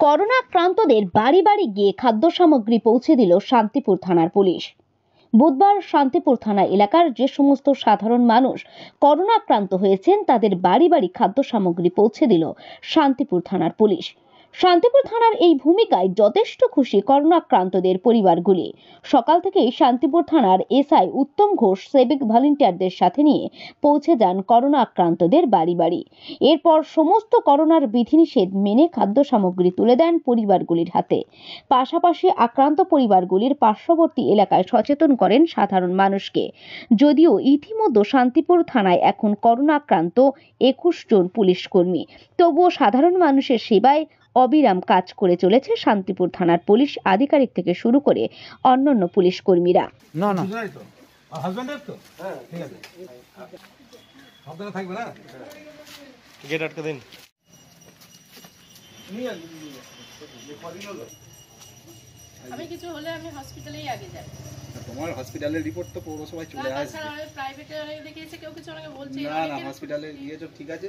Corona আক্রান্তদের বাড়ি বাড়ি গিয়ে খাদ্য সামগ্রী পৌঁছে দিল শান্তিপুর থানার পুলিশ। বুধবার শান্তিপুর থানা এলাকার যে সমস্ত সাধারণ মানুষ করোনা আক্রান্ত হয়েছেন, তাদের বাড়ি বাড়ি খাদ্য সামগ্রী পৌঁছে দিল শান্তিপুর থানার পুলিশ। শান্তিপুর থানার এই ভূমিকায় যথেষ্ট খুশি করোনা আক্রান্তদের পরিবারগুলি। সকাল থেকেই শান্তিপুর থানার এসআই উত্তম ঘোষ সেবিক ভলেন্টিয়ারদের সাথে নিয়ে পৌঁছে যান করোনা আক্রান্তদের বাড়ি বাড়ি। এরপর সমস্ত করোনার বিধিনিষেধ মেনে খাদ্য সামগ্রী তুলে দেন পরিবারগুলির হাতে। পাশাপাশি আক্রান্ত পরিবারগুলির পার্শ্ববর্তী এলাকায় সচেতন করেন সাধারণ মানুষকে। যদিও ইতিমধ্যে শান্তিপুর থানায় এখন করোনা আক্রান্ত একুশ জন পুলিশ কর্মী। তবুও সাধারণ মানুষের সেবায় অবিরাম কাজ করে চলেছে শান্তিপুর থানার পুলিশ আধিকারিক থেকে শুরু করে অন্যান্য পুলিশ কর্মীরা। না না। তো তো? হ্যাঁ। ঠিক আছে। সাবধানে থাকবে না? গেট আটকে দিন। নিয়ে কদিন হলো আমি কিছু হলে আমি হসপিটালেই আগে যাই। তোমার হসপিটালের রিপোর্ট তো পৌরসভায় চলে আসবে। তাছাড়া প্রাইভেটে দেখিয়েছে কেউ কিছু অনেকে বলছে না না হসপিটালে গিয়েছো ঠিক আছে।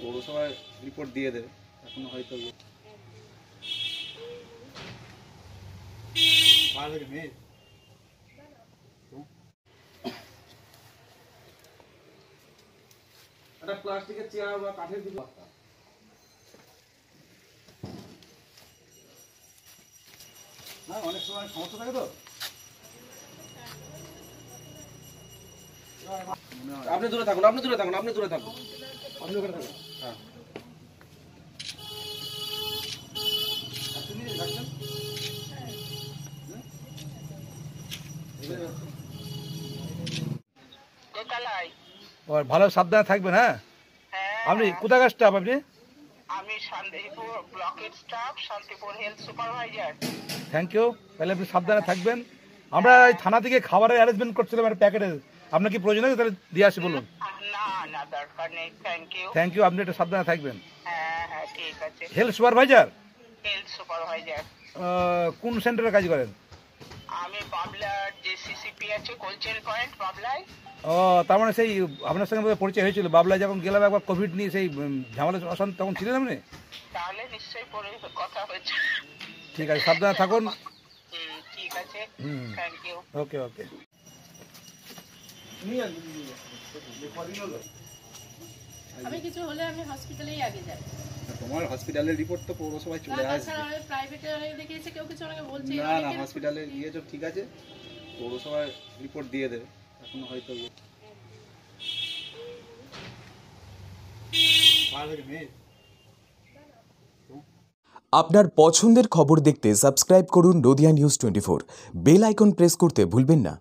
পৌরসভায় রিপোর্ট দিয়ে দেবে। এখন হয়তো হয়ে একটা প্লাস্টিকের চেয়ার বা কাঠের দিকে না অনেক সময় সমস্যা থাকে তো। আপনি দূরে থাকুন আপনি দূরে থাকুন আপনি দূরে থাকুন। আপনি ওখানে থাকুন। হ্যাঁ। ভালো সাবধানে থাকবেন হ্যাঁ? আপনি কোথাকার স্টাফ আপনি? আমি শান্তিপুর ব্লকের staff Shantipur health supervisor thank you তাহলে আপনি সাবধানে থাকবেন। আমরা এই থানা থেকে খাবারের অ্যারেঞ্জমেন্ট করছিলাম একটা প্যাকেটে আপনার কি প্রয়োজন আছে তাহলে দিয়ে আসি বলুন। না না দরকার নেই। থ্যাংক ইউ থ্যাংক ইউ আপনি একটু সাবধানে থাকবেন। হ্যাঁ হ্যাঁ ঠিক আছে। হেলথ সুপারভাইজার হেলথ সুপারভাইজার কোন সেন্টারে কাজ করেন? আমি বাবলার যে সিসিপি আছে কোলচেন পয়েন্ট বাবলায়। ও তার মানে সেই আপনার সঙ্গে বোধহয় পরিচয় হয়েছিল বাবলা যখন গেলাম একবার কোভিড নিয়ে সেই ঝামেলা অশান্তি তখন ছিলেন আপনি? তাহলে নিশ্চয়ই পরে কথা হয়েছে। ঠিক আছে সাবধানে থাকুন। ঠিক আছে। Thank you okay okay. আমি কিছু হলে আমি হসপিটালেই আগে যাই। তোমার হসপিটালের রিপোর্ট তো পৌরসভায় চলে আসবে। প্রাইভেটে দেখিয়েছে কেউ কিছু অনেকে বলছে না না হসপিটালে গিয়েছো ঠিক আছে পৌরসভায় রিপোর্ট দিয়ে দেবে এখন হয়তো হয়ে আপনার পছন্দের খবর দেখতে সাবস্ক্রাইব করুন Nadia news twenty bell icon press করতে ভুলবেন না।